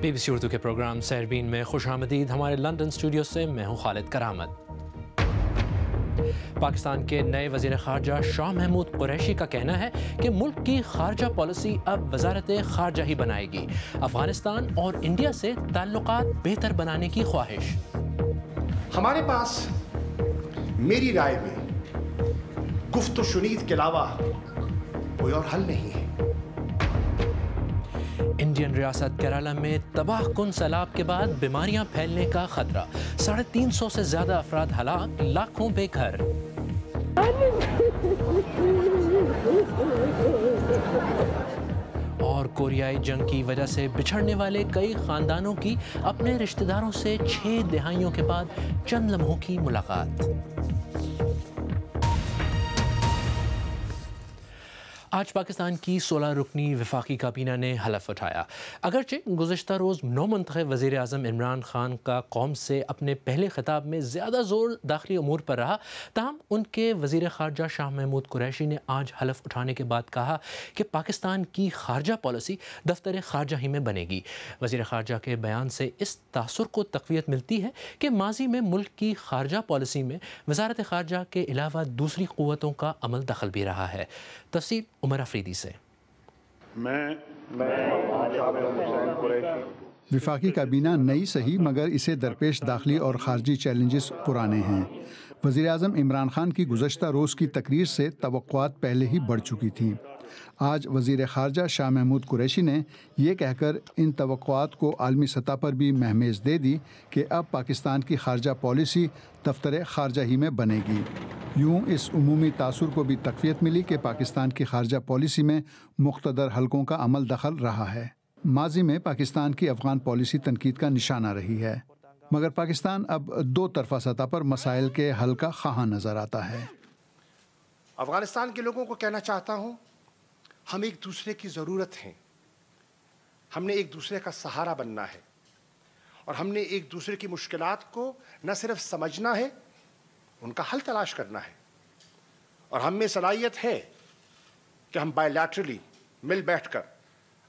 Be B C Urdu کے programme سیربین میں خوش آمدید۔ ہمارے لندن اسٹوڈیو سے میں ہوں خالد کرامت۔ پاکستان کے نئے وزیر خارجہ شاہ محمود قریشی کا کہنا ہے کہ ملک کی خارجہ پالیسی اب وزارت خارجہ ہی بنائے گی۔ افغانستان اور انڈیا سے تعلقات بہتر بنانے کی خواہش۔ ہمارے پاس میری رائے میں گفت و شنید کے علاوہ کوئی اور حل نہیں ہے۔ انڈین ریاست کیرالہ میں تباہ کن سیلاب کے بعد بیماریاں پھیلنے کا خطرہ۔ ساڑھے تین سو سے زیادہ افراد ہلاک، لاکھوں بے گھر۔ اور کوریائی جنگ کی وجہ سے بچھڑنے والے کئی خاندانوں کی اپنے رشتہ داروں سے چھ دہائیوں کے بعد چند لمحوں کی ملاقات۔ آج پاکستان کی سولہ رکنی وفاقی کابینہ نے حلف اٹھایا۔ اگرچہ گزشتہ روز نو منتخب وزیر اعظم عمران خان کا قوم سے اپنے پہلے خطاب میں زیادہ زور داخلی امور پر رہا، تاہم ان کے وزیر خارجہ شاہ محمود قریشی نے آج حلف اٹھانے کے بعد کہا کہ پاکستان کی خارجہ پالیسی دفتر خارجہ ہی میں بنے گی۔ وزیر خارجہ کے بیان سے اس تاثر کو تقویت ملتی ہے کہ ماضی میں ملک کی خارجہ پالیسی میں وزارت خارجہ کے علاوہ دوسری قوتوں کا عمل دخل بھی رہا ہے۔ تفصیل عمر افریدی سے میں وفاقی کابینہ نئی صحیح مگر اسے درپیش داخلی اور خارجی چیلنجز پرانے ہیں۔ وزیر اعظم عمران خان کی گزشتہ روز کی تقریر سے توقعات پہلے ہی بڑھ چکی تھیں۔ آج وزیر خارجہ شاہ محمود قریشی نے یہ کہہ کر ان توقعات کو عالمی سطح پر بھی مہمیز دے دی کہ اب پاکستان کی خارجہ پالیسی دفتر خارجہ ہی میں بنے گی۔ یوں اس عمومی تاثر کو بھی تقویت ملی کہ پاکستان کی خارجہ پالیسی میں مقتدر حلقوں کا عمل دخل رہا ہے۔ ماضی میں پاکستان کی افغان پالیسی تنقید کا نشانہ رہی ہے۔ مگر پاکستان اب دو طرفہ سطح پر مسائل کے حل کا خواہاں نظر آتا ہے۔ افغانستان کے لوگوں کو کہنا چاہتا ہوں ہم ایک دوسرے کی ضرورت ہیں۔ ہم نے ایک دوسرے کا سہارا بننا ہے۔ اور ہم نے ایک دوسرے کی مشکلات کو نہ صرف سمجھنا ہے، ان کا حل تلاش کرنا ہے۔ اور ہم میں صلاحیت ہے کہ ہم بائی لیٹرلی مل بیٹھ کر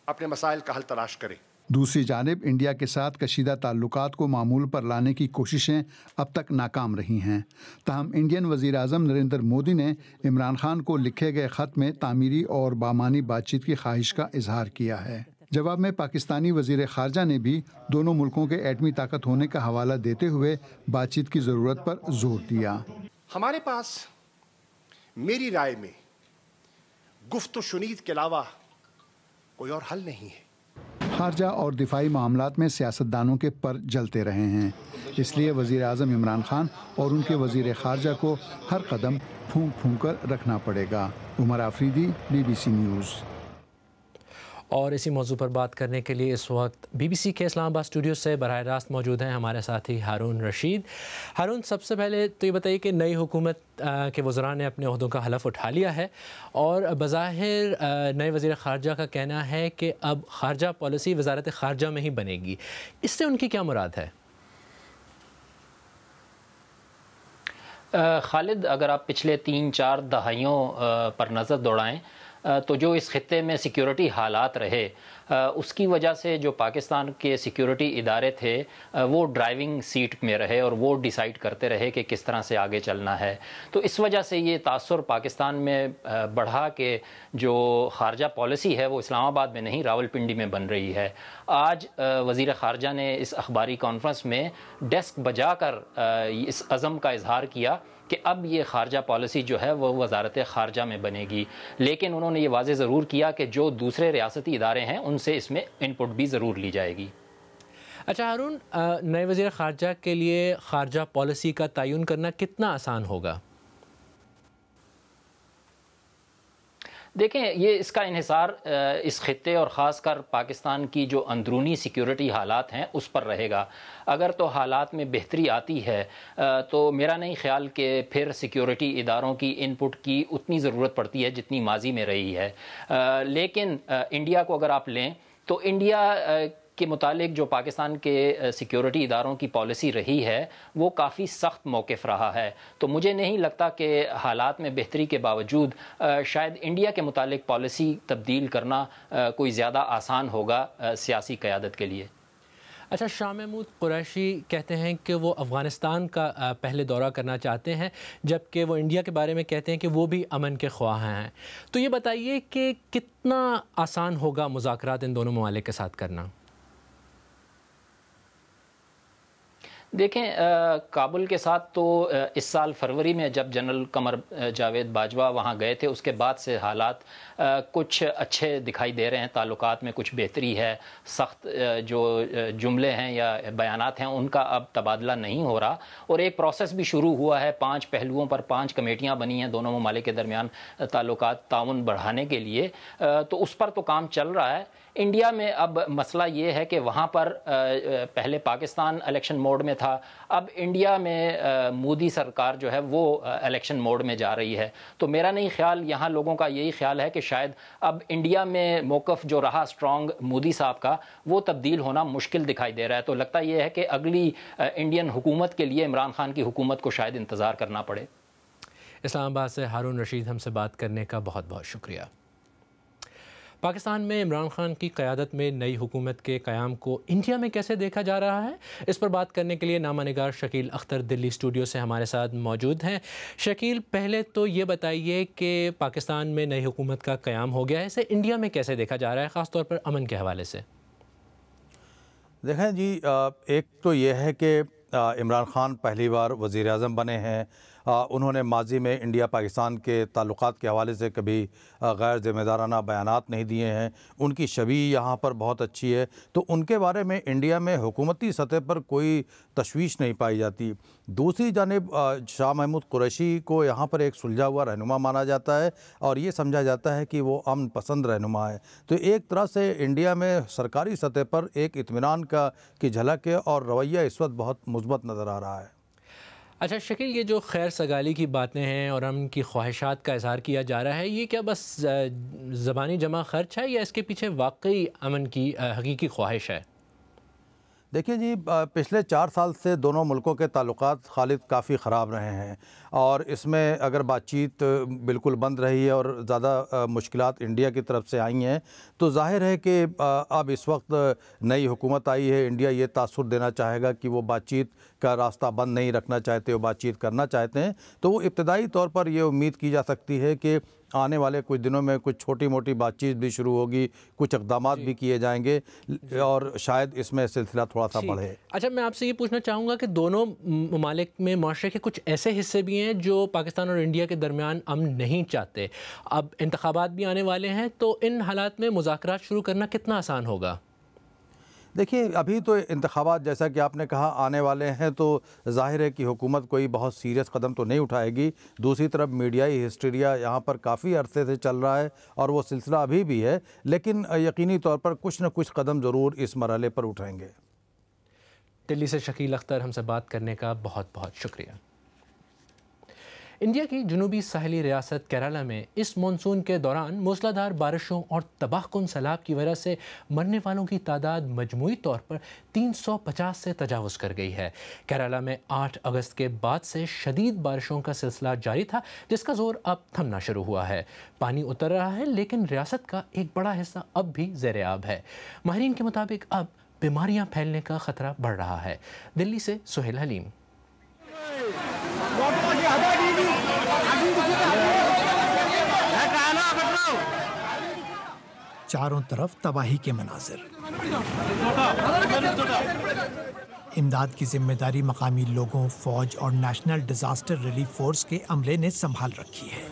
اپنے مسائل کا حل تلاش کریں۔ دوسری جانب، انڈیا کے ساتھ کشیدہ تعلقات کو معمول پر لانے کی کوششیں اب تک ناکام رہی ہیں۔ تاہم، انڈین وزیر اعظم نریندر مودی نے عمران خان کو لکھے گئے خط میں تعمیری اور بامانی بات چیت کی خواہش کا اظہار کیا ہے۔ جواب میں، پاکستانی وزیر خارجہ نے بھی دونوں ملکوں کے ایٹمی طاقت ہونے کا حوالہ دیتے ہوئے بات چیت کی ضرورت پر زور دیا۔ ہمارے پاس میری رائے میں گفت و شنید کے علاوہ کوئی اور حل نہیں ہے۔ خارجہ اور دفاعی معاملات میں سیاستدانوں کے پر جلتے رہے ہیں۔ اس لیے وزیر اعظم عمران خان اور ان کے وزیر خارجہ کو ہر قدم پھونک پھونک کر رکھنا پڑے گا۔ Umar Afridi, B B C news. اور اسی موضوع پر بات کرنے کے لیے اس وقت بی بی سی کے اسلام آباد اسٹوڈیو سے براہ راست موجود ہیں ہمارے ساتھی ہارون رشید۔ ہارون، سب سے پہلے تو یہ بتائیے کہ نئی حکومت کے وزراء نے اپنے عہدوں کا حلف اٹھا لیا ہے اور بظاہر نئے وزیر خارجہ کا کہنا ہے کہ اب خارجہ پالیسی وزارت خارجہ میں ہی بنے گی۔ اس سے ان کی کیا مراد ہے؟ خالد، اگر آپ پچھلے تین چار دہائیوں پر نظر دوڑائیں تو جو اس خطے میں سیکیورٹی حالات رہے اس کی وجہ سے جو پاکستان کے سیکیورٹی ادارے تھے وہ ڈرائیونگ سیٹ میں رہے اور وہ ڈیسائیڈ کرتے رہے کہ کس طرح سے آگے چلنا ہے۔ تو اس وجہ سے یہ تاثر پاکستان میں بڑھا کہ جو خارجہ پالیسی ہے، وہ اسلام آباد میں نہیں راول پنڈی میں بن رہی ہے۔ آج وزیر خارجہ نے اس اخباری کانفرنس میں ڈیسک بجا کر اس عزم کا اظہار کیا۔ کہ اب یہ خارجہ پالیسی جو ہے وہ وزارت خارجہ میں بنے گی۔ لیکن انہوں نے یہ واضح ضرور کیا کہ جو دوسرے ریاستی ادارے ہیں، ان سے اس میں ان پٹ بھی ضرور لی جائے گی۔ اچھا ہارون نئے وزیر خارجہ کے لیے خارجہ پالیسی کا تعین کرنا کتنا آسان ہوگا؟ دیکھیں، یہ اس کا انحصار اس خطے اور خاص کر پاکستان کی جو اندرونی سیکیورٹی حالات ہیں، اس پر رہے گا۔ اگر تو حالات میں بہتری آتی ہے تو میرا نہیں خیال کہ پھر سیکیورٹی اداروں کی ان پٹ کی اتنی ضرورت پڑتی ہے جتنی ماضی میں رہی ہے۔ لیکن انڈیا کو اگر آپ لیں، تو انڈیا کے متعلق جو پاکستان کے سیکیورٹی اداروں کی پالیسی رہی ہے، وہ کافی سخت موقف رہا ہے۔ تو مجھے نہیں لگتا کہ حالات میں بہتری کے باوجود شاید انڈیا کے متعلق پالیسی تبدیل کرنا کوئی زیادہ آسان ہوگا سیاسی قیادت کے لیے۔ اچھا شاہ محمود، قریشی کہتے ہیں کہ وہ افغانستان کا پہلے دورہ کرنا چاہتے ہیں، جبکہ وہ انڈیا کے بارے میں کہتے ہیں کہ وہ بھی امن کے خواہ ہیں۔ تو یہ بتائیے کہ کتنا آسان ہوگا مذاکرات ان دونوں ممالک کے ساتھ کرنا؟ دیکھیں کابل کے ساتھ تو اس سال فروری میں جب جنرل قمر جاوید باجوہ وہاں گئے تھے، اس کے بعد سے حالات کچھ اچھے دکھائی دے رہے ہیں، تعلقات میں کچھ بہتری ہے، سخت جو جملے ہیں یا بیانات ہیں، ان کا اب تبادلہ نہیں ہو رہا، اور ایک پروسیس بھی شروع ہوا ہے، پانچ پہلوؤں پر پانچ کمیٹیاں بنی ہیں دونوں ممالک کے درمیان تعلقات تعاون بڑھانے کے لیے تو اس پر تو کام چل رہا ہے۔ انڈیا میں اب مسئلہ یہ ہے کہ وہاں پر پہلے پاکستان الیکشن موڈ میں تھا، اب انڈیا میں مودی سرکار جو ہے وہ الیکشن موڈ میں جا رہی ہے۔ تو میرا نہیں خیال، یہاں لوگوں کا یہی خیال ہے کہ شاید اب انڈیا میں موقف جو رہا اسٹرانگ مودی صاحب کا، وہ تبدیل ہونا مشکل دکھائی دے رہا ہے۔ تو لگتا یہ ہے کہ اگلی انڈین حکومت کے لیے عمران خان کی حکومت کو شاید انتظار کرنا پڑے۔ اسلام آباد سے ہارون رشید ہم سے بات کرنے کا بہت بہت شکریہ۔ پاکستان میں عمران خان کی قیادت میں نئی حکومت کے قیام کو انڈیا میں کیسے دیکھا جا رہا ہے؟ اس پر بات کرنے کے لیے نامہ نگار شکیل اختر دلی اسٹوڈیو سے ہمارے ساتھ موجود ہیں۔ شکیل، پہلے تو یہ بتائیے کہ پاکستان میں نئی حکومت کا قیام ہو گیا ہے، اسے انڈیا میں کیسے دیکھا جا رہا ہے؟ خاص طور پر امن کے حوالے سے۔ دیکھیں جی ایک تو یہ ہے کہ عمران خان پہلی بار وزیر اعظم بنے ہیں۔ انہوں نے ماضی میں انڈیا پاکستان کے تعلقات کے حوالے سے کبھی غیر ذمہ دارانہ بیانات نہیں دیے ہیں۔ ان کی شبی یہاں پر بہت اچھی ہے۔ تو ان کے بارے میں انڈیا میں حکومتی سطح پر کوئی تشویش نہیں پائی جاتی۔ دوسری جانب شاہ محمود قریشی کو یہاں پر ایک سلجھا ہوا رہنما مانا جاتا ہے اور یہ سمجھا جاتا ہے کہ وہ امن پسند رہنما ہے۔ تو ایک طرح سے انڈیا میں سرکاری سطح پر ایک اطمینان کا، کی جھلک ہے اور رویہ اس وقت بہت مثبت نظر آ رہا ہے۔ اچھا شکل یہ جو خیر سگالی کی باتیں ہیں اور ہم کی خواہشات کا اظہار کیا جا رہا ہے، یہ کیا بس زبانی جمع خرچ ہے یا اس کے پیچھے واقعی امن کی حقیقی خواہش ہے؟ دیکھیں جی پچھلے چار سال سے دونوں ملکوں کے تعلقات خالد کافی خراب رہے ہیں اور اس میں اگر بات چیت بالکل بند رہی ہے اور زیادہ مشکلات انڈیا کی طرف سے آئی ہیں، تو ظاہر ہے کہ اب اس وقت نئی حکومت آئی ہے، انڈیا یہ تاثر دینا چاہے گا کہ وہ بات چیت کا راستہ بند نہیں رکھنا چاہتے، وہ بات چیت کرنا چاہتے ہیں، تو وہ ابتدائی طور پر یہ امید کی جا سکتی ہے کہ آنے والے کچھ دنوں میں کچھ چھوٹی موٹی بات چیت بھی شروع ہوگی کچھ اقدامات جی۔ بھی کیے جائیں گے اور شاید اس میں سلسلہ تھوڑا سا جی۔ بڑھے اچھا میں آپ سے یہ پوچھنا چاہوں گا کہ دونوں ممالک میں معاشرے کے کچھ ایسے حصے بھی ہیں جو پاکستان اور انڈیا کے درمیان امن نہیں چاہتے اب انتخابات بھی آنے والے ہیں تو ان حالات میں مذاکرات شروع کرنا کتنا آسان ہوگا دیکھیے ابھی تو انتخابات جیسا کہ آپ نے کہا آنے والے ہیں تو ظاہر ہے کہ حکومت کوئی بہت سیریس قدم تو نہیں اٹھائے گی۔ دوسری طرف میڈیائی ہسٹیریا یہاں پر کافی عرصے سے چل رہا ہے اور وہ سلسلہ ابھی بھی ہے، لیکن یقینی طور پر کچھ نہ کچھ قدم ضرور اس مرحلے پر اٹھائیں گے۔ دلی سے شکیل اختر ہم سے بات کرنے کا بہت بہت شکریہ۔ انڈیا کی جنوبی ساحلی ریاست کیرالہ میں اس مونسون کے دوران موسلادھار بارشوں اور تباہ کن سیلاب کی وجہ سے مرنے والوں کی تعداد مجموعی طور پر تین سو پچاس سے تجاوز کر گئی ہے۔ کیرالہ میں آٹھ اگست کے بعد سے شدید بارشوں کا سلسلہ جاری تھا، جس کا زور اب تھمنا شروع ہوا ہے۔ پانی اتر رہا ہے، لیکن ریاست کا ایک بڑا حصہ اب بھی زیر آب ہے۔ ماہرین کے مطابق اب بیماریاں پھیلنے کا خطرہ بڑھ رہا ہے۔ دلی سے سہیل حلیم۔ چاروں طرف تباہی کے مناظر۔ امداد کی ذمہ داری مقامی لوگوں، فوج اور نیشنل ڈیزاسٹر ریلیف فورس کے عملے نے سنبھال رکھی ہے۔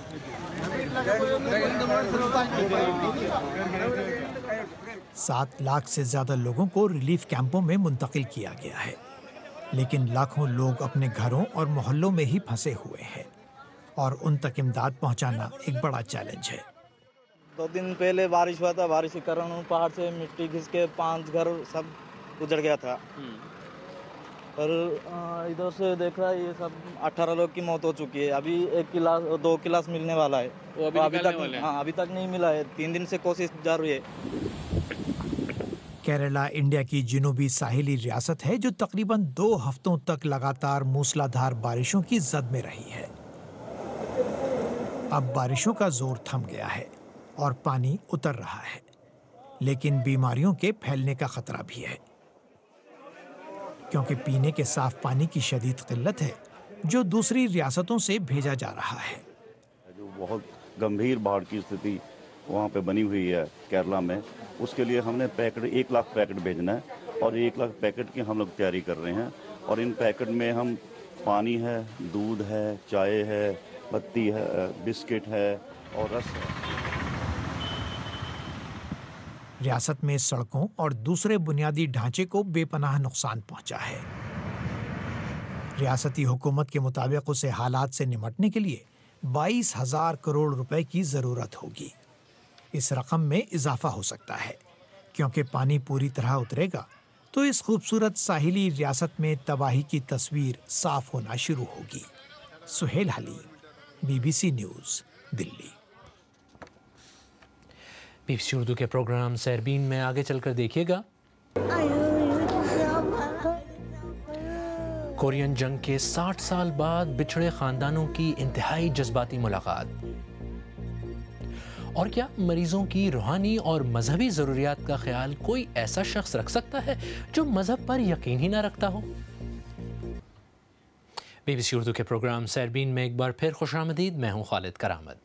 سات لاکھ سے زیادہ لوگوں کو ریلیف کیمپوں میں منتقل کیا گیا ہے۔ لیکن لاکھوں لوگ اپنے گھروں اور محلوں میں ہی پھنسے ہوئے ہیں۔ اور ان تک امداد پہنچانا ایک بڑا چیلنج ہے۔ دو دن پہلے بارش ہوا تھا بارش کے کارن پہاڑ سے مٹی گھس کے پانچ گھر سب اجڑ گیا تھا۔ اور ادھر سے دیکھ رہا ہے یہ سب اٹھارہ لوگ کی موت ہو چکی ہے۔ ابھی ایک کلاس دو کلاس ملنے والا ہے۔ ابھی تک ہاں ابھی تک نہیں ملا ہے۔ تین دن سے کوشش جاری ہے۔ کیرلا انڈیا کی جنوبی ساحلی ریاست ہے جو تقریباً دو ہفتوں تک لگاتار موسلا دھار بارشوں کی زد میں رہی ہے۔ اب بارشوں کا زور تھم گیا ہے۔ اور پانی اتر رہا ہے۔ لیکن بیماریوں کے پھیلنے کا خطرہ بھی ہے۔ کیونکہ پینے کے صاف پانی کی شدید قلت ہے، جو دوسری ریاستوں سے بھیجا جا رہا ہے۔ جو بہت گمبھیر باڑھ کی استھتی وہاں پہ بنی ہوئی ہے کیرلا میں، اس کے لیے ہم نے پیکٹ، ایک لاکھ پیکٹ بھیجنا ہے اور ایک لاکھ پیکٹ کی ہم لوگ تیاری کر رہے ہیں۔ اور ان پیکٹ میں ہم پانی ہے، دودھ ہے، چائے ہے، بتی ہے، بسکٹ ہے اور رس ہے۔ ریاست میں سڑکوں اور دوسرے بنیادی ڈھانچے کو بے پناہ نقصان پہنچا ہے۔ ریاستی حکومت کے مطابق اسے حالات سے نمٹنے کے لیے بائیس ہزار کروڑ روپے کی ضرورت ہوگی۔ اس رقم میں اضافہ ہو سکتا ہے۔ کیونکہ پانی پوری طرح اترے گا، تو اس خوبصورت ساحلی ریاست میں تباہی کی تصویر صاف ہونا شروع ہوگی۔ Sohail Haleem, B B C news, Delhi. B C Urdu کے پروگرام سیربین میں آگے چل کر دیکھیے گا۔ کورین جنگ کے ساٹھ سال بعد بچھڑے خاندانوں کی انتہائی جذباتی ملاقات۔ اور کیا مریضوں کی روحانی اور مذہبی ضروریات کا خیال کوئی ایسا شخص رکھ سکتا ہے جو مذہب پر یقین ہی نہ رکھتا ہو؟ بی بی سی اردو کے پروگرام سیربین میں ایک بار پھر خوش آمدید، میں ہوں خالد کرامت۔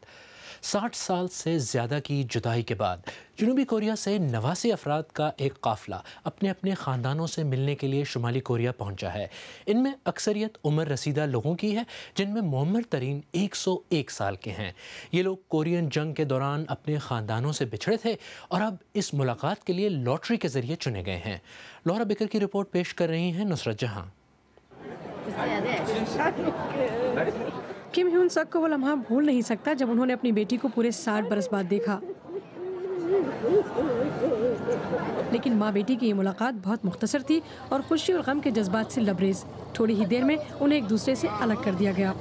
ساٹھ سال سے زیادہ کی جدائی کے بعد جنوبی کوریا سے نواسی افراد کا ایک قافلہ اپنے اپنے خاندانوں سے ملنے کے لیے شمالی کوریا پہنچا ہے۔ ان میں اکثریت عمر رسیدہ لوگوں کی ہے، جن میں معمر ترین ایک سو ایک سال کے ہیں۔ یہ لوگ کورین جنگ کے دوران اپنے خاندانوں سے بچھڑے تھے اور اب اس ملاقات کے لیے لاٹری کے ذریعے چنے گئے ہیں۔ لورا بکر کی رپورٹ پیش کر رہی ہیں نصرت جہاں۔ کم ہیون سک کو وہ لمحہ بھول نہیں سکتا جب انہوں نے اپنی بیٹی کو پورے ساٹھ برس بعد دیکھا۔ لیکن ماں بیٹی کی یہ ملاقات بہت مختصر تھی اور خوشی اور غم کے جذبات سے لبریز۔ تھوڑی ہی دیر میں انہیں ایک دوسرے سے الگ کر دیا گیا۔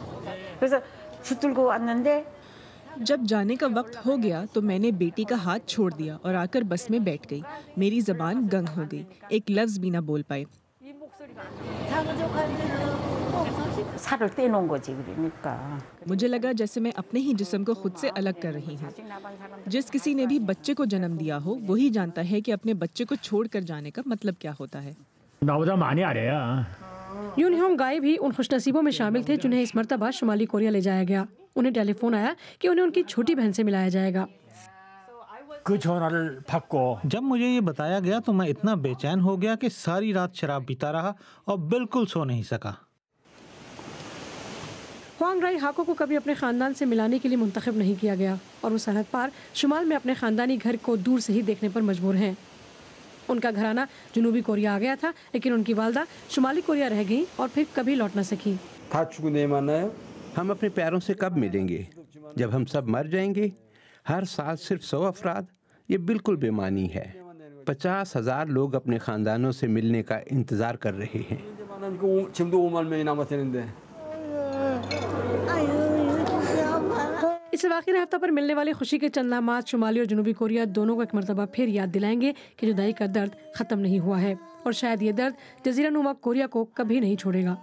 جب جانے کا وقت ہو گیا تو میں نے بیٹی کا ہاتھ چھوڑ دیا اور آ کر بس میں بیٹھ گئی۔ میری زبان گنگ ہو گئی۔ ایک لفظ بھی نہ بول پائے۔ مجھے لگا جیسے میں اپنے ہی جسم کو خود سے الگ کر رہی ہوں جس کسی نے بھی بچے کو جنم دیا ہو وہی جانتا ہے کہ اپنے بچے کو چھوڑ کر جانے کا مطلب کیا ہوتا ہے یون ہونگ گائے بھی ان خوش نصیبوں میں شامل تھے جنہیں اس مرتبہ شمالی کوریا لے جایا گیا انہیں ٹیلی فون آیا کہ انہیں ان کی چھوٹی بہن سے ملایا جائے گا جب مجھے یہ بتایا گیا تو میں اتنا بے چین ہو گیا کہ ساری رات شراب پیتا رہا اور بالکل سو نہیں سکا ہوانگ رائی ہاکو کو کبھی اپنے خاندان سے ملانے کے لیے منتخب نہیں کیا گیا اور وہ سرحد پار شمال میں اپنے خاندانی گھر کو دور سے ہی دیکھنے پر مجبور ہیں۔ ان کا گھرانہ جنوبی کوریا آ گیا تھا لیکن ان کی والدہ شمالی کوریا رہ گئیں اور پھر کبھی لوٹ نہ سکیں۔ ہم اپنے پیاروں سے کب ملیں گے؟ جب ہم سب مر جائیں گے؟ ہر سال صرف سو افراد؟ یہ بالکل بے معنی ہے۔ پچاس ہزار لوگ اپنے خاندانوں سے ملنے کا انتظار کر رہے ہیں۔ اس واقعی ہفتہ پر ملنے والی خوشی کے چند لامات شمالی اور جنوبی کوریا دونوں کو ایک مرتبہ پھر یاد دلائیں گے کہ جدائی کا درد ختم نہیں ہوا ہے اور شاید یہ درد جزیرہ نما کوریا کو کبھی نہیں چھوڑے گا۔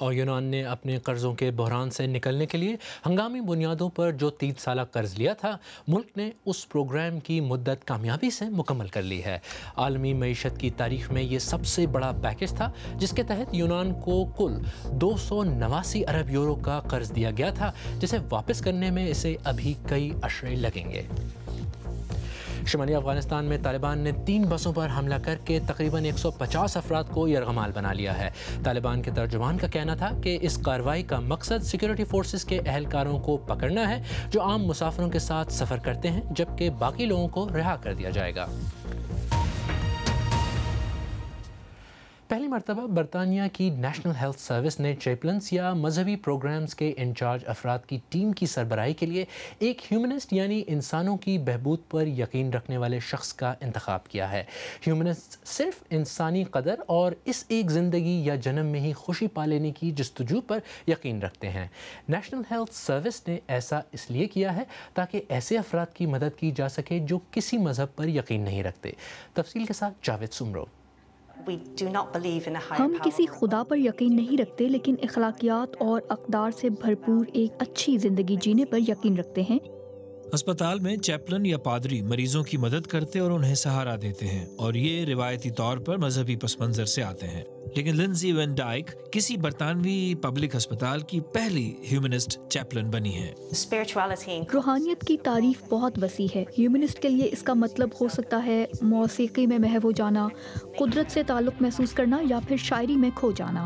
اور یونان نے اپنے قرضوں کے بحران سے نکلنے کے لیے ہنگامی بنیادوں پر جو تین سالہ قرض لیا تھا، ملک نے اس پروگرام کی مدت کامیابی سے مکمل کر لی ہے۔ عالمی معیشت کی تاریخ میں یہ سب سے بڑا پیکج تھا، جس کے تحت یونان کو کل دو سو نواسی ارب یورو کا قرض دیا گیا تھا، جسے واپس کرنے میں اسے ابھی کئی اشرے لگیں گے۔ شمالی افغانستان میں طالبان نے تین بسوں پر حملہ کر کے تقریباً ایک سو پچاس افراد کو یرغمال بنا لیا ہے۔ طالبان کے ترجمان کا کہنا تھا کہ اس کارروائی کا مقصد سیکیورٹی فورسز کے اہلکاروں کو پکڑنا ہے، جو عام مسافروں کے ساتھ سفر کرتے ہیں، جبکہ باقی لوگوں کو رہا کر دیا جائے گا۔ پہلی مرتبہ برطانیہ کی نیشنل ہیلتھ سروس نے چیپلنس یا مذہبی پروگرامز کے انچارج افراد کی ٹیم کی سربراہی کے لیے ایک ہیومنسٹ یعنی انسانوں کی بہبود پر یقین رکھنے والے شخص کا انتخاب کیا ہے۔ ہیومنسٹ صرف انسانی قدر اور اس ایک زندگی یا جنم میں ہی خوشی پا لینے کی جستجو پر یقین رکھتے ہیں۔ نیشنل ہیلتھ سروس نے ایسا اس لیے کیا ہے تاکہ ایسے افراد کی مدد کی جا سکے جو کسی مذہب پر یقین نہیں رکھتے۔ تفصیل کے ساتھ جاوید سمرو۔ ہم کسی خدا پر یقین نہیں رکھتے لیکن اخلاقیات اور اقدار سے بھرپور ایک اچھی زندگی جینے پر یقین رکھتے ہیں۔ اسپتال میں چیپلن یا پادری مریضوں کی مدد کرتے اور انہیں سہارا دیتے ہیں اور یہ روایتی طور پر مذہبی پس منظر سے آتے ہیں۔ لیکن لنزی وین ڈائک کسی برطانوی پبلک ہسپتال کی پہلی ہیومنسٹ چیپلن بنی ہے روحانیت کی تعریف بہت وسیع ہے۔ ہیومنسٹ کے لیے اس کا مطلب ہو سکتا ہے موسیقی میں محو ہو جانا قدرت سے تعلق محسوس کرنا یا پھر شاعری میں کھو جانا۔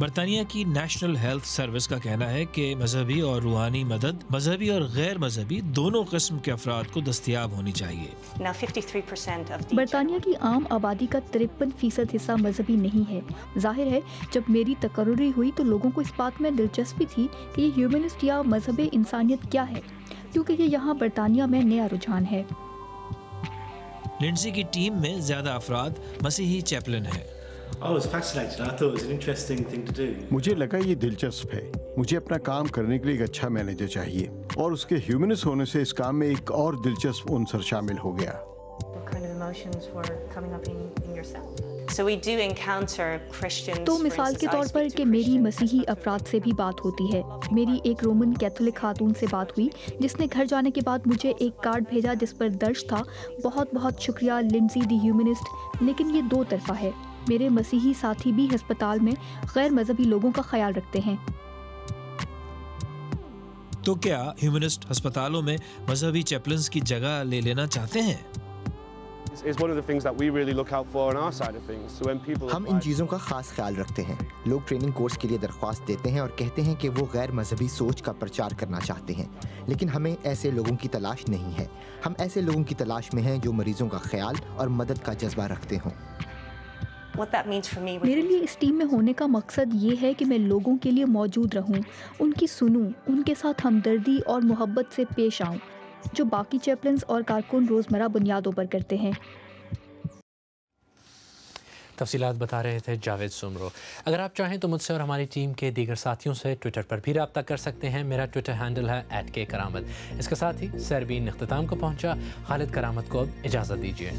برطانیہ کی نیشنل ہیلتھ سروس کا کہنا ہے کہ مذہبی اور روحانی مدد مذہبی اور غیر مذہبی دونوں قسم کے افراد کو دستیاب ہونی چاہیے۔ برطانیہ کی عام آبادی کا ترپن فیصد حصہ مذہبی نہیں ہے۔ ظاہر ہے جب میری تقرری ہوئی تو لوگوں کو اس بات میں دلچسپی تھی کہ یہ ہیومنسٹ یا مذہب انسانیت کیا ہے کیونکہ یہ یہاں برطانیہ میں نیا رجحان ہے۔ لنڈسی کی ٹیم میں زیادہ افراد مسیحی چیپلن ہے مجھے لگا یہ دلچسپ ہے۔ مجھے اپنا کام کرنے کے لیے ایک اچھا مینیجر چاہیے۔ اور اس کے ہیومنس ہونے سے اس کام میں ایک اور دلچسپ عنصر شامل ہو گیا۔ تو مثال کے طور پر کہ میری مسیحی افراد سے بھی بات ہوتی ہے۔ میری ایک رومن کیتھولک خاتون سے بات ہوئی جس نے گھر جانے کے بعد مجھے ایک کارڈ بھیجا جس پر درج تھا۔ بہت بہت شکریہ لنزی دی ہیومنسٹ۔ لیکن یہ دو طرفہ ہے۔ میرے مسیحی ساتھی بھی ہسپتال میں غیر مذہبی لوگوں کا خیال رکھتے ہیں۔ تو کیا ہیومنسٹ ہسپتالوں میں مذہبی چیپلنز کی جگہ لے لینا چاہتے ہیں؟ ہم ان چیزوں کا خاص خیال رکھتے ہیں۔ لوگ ٹریننگ کورس کے لیے درخواست دیتے ہیں اور کہتے ہیں کہ وہ غیر مذہبی سوچ کا پرچار کرنا چاہتے ہیں۔ لیکن ہمیں ایسے لوگوں کی تلاش نہیں ہے۔ ہم ایسے لوگوں کی تلاش میں ہیں جو مریضوں کا خیال اور مدد کا جذبہ رکھتے ہوں۔ میرے لیے اس ٹیم میں ہونے کا مقصد یہ ہے کہ میں لوگوں کے لیے موجود رہوں ان کی سنوں ان کے ساتھ ہمدردی اور محبت سے پیش آؤں جو باقی چیپلنز اور کارکن روزمرہ بنیادوں پر کرتے ہیں۔ تفصیلات بتا رہے تھے جاوید سمرو۔ اگر آپ چاہیں تو مجھ سے اور ہماری ٹیم کے دیگر ساتھیوں سے ٹویٹر پر بھی رابطہ کر سکتے ہیں۔ میرا ٹویٹر ہینڈل ہے ایٹ کے کرامت اس کے ساتھ ہی سیربین اختتام کو پہنچا۔ خالد کرامت کو اب اجازت دیجیے